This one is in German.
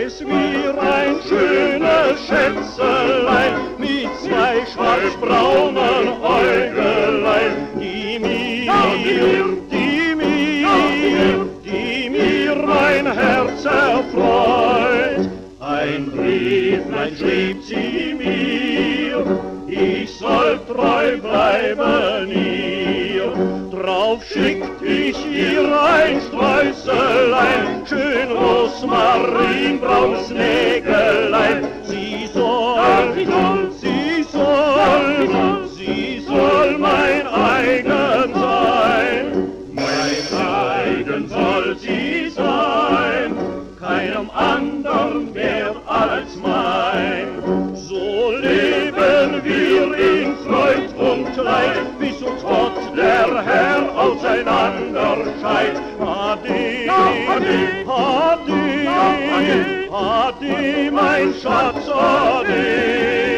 Weiß wie ein schönes Schätzelein mit zwei schwarz-braunen Äugelein, die mir, die mir, die mir mein Herz erfreut. Ein Brieflein schrieb sie mir, ich soll treu bleiben. Schickt ich ihr ein Sträußelein, schön rosmarinbraunes Nägelein. Sie soll, sie soll, sie soll mein eigen sein. Mein eigen soll sie sein, keinem anderen mehr als mein. Adi, mein Schatz, Adi.